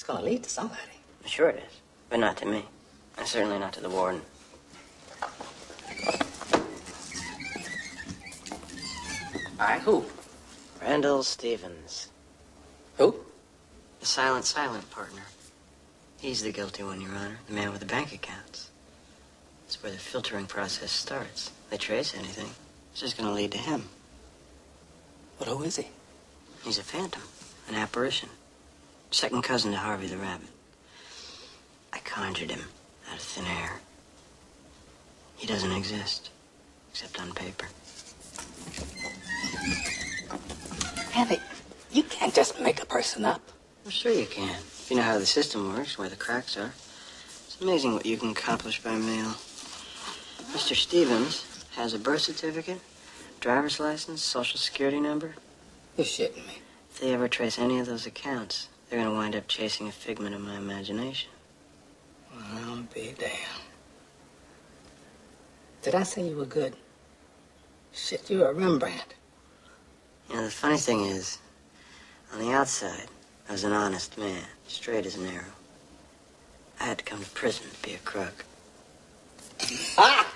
It's gonna lead to somebody. Sure it is, but not to me. And certainly not to the warden. I who? Randall Stephens. Who? The silent, silent partner. He's the guilty one, Your Honor. The man with the bank accounts. That's where the filtering process starts. They trace anything. It's just gonna lead to him. But who is he? He's a phantom, an apparition. Second cousin to Harvey the Rabbit. I conjured him out of thin air. He doesn't exist, except on paper. Andy, you can't just make a person up. Well, sure you can. If you know how the system works, where the cracks are. It's amazing what you can accomplish by mail. Mr. Stephens has a birth certificate, driver's license, social security number. You're shitting me. If they ever trace any of those accounts, they're to wind up chasing a figment of my imagination. Well, I'll be damned. Did I say you were good? Shit, you're a Rembrandt. You know, the funny thing is, on the outside, I was an honest man, straight as an arrow. I had to come to prison to be a crook. Ah!